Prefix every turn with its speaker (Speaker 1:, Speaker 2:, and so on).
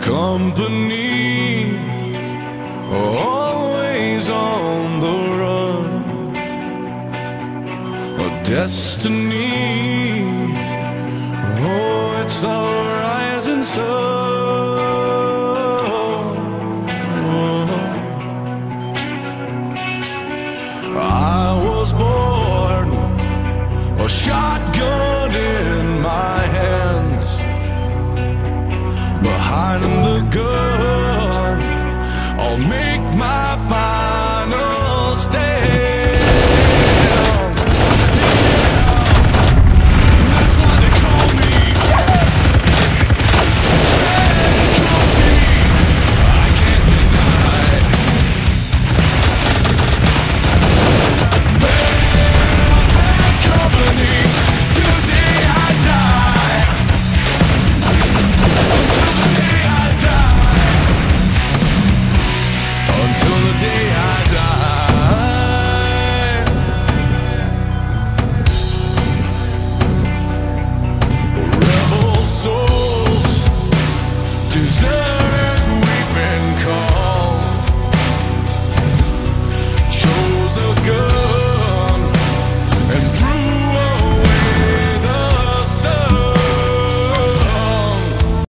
Speaker 1: company, always on the run. A destiny, oh, it's the rising sun. I was born a shot. hiding the gun. Oh, man. so good.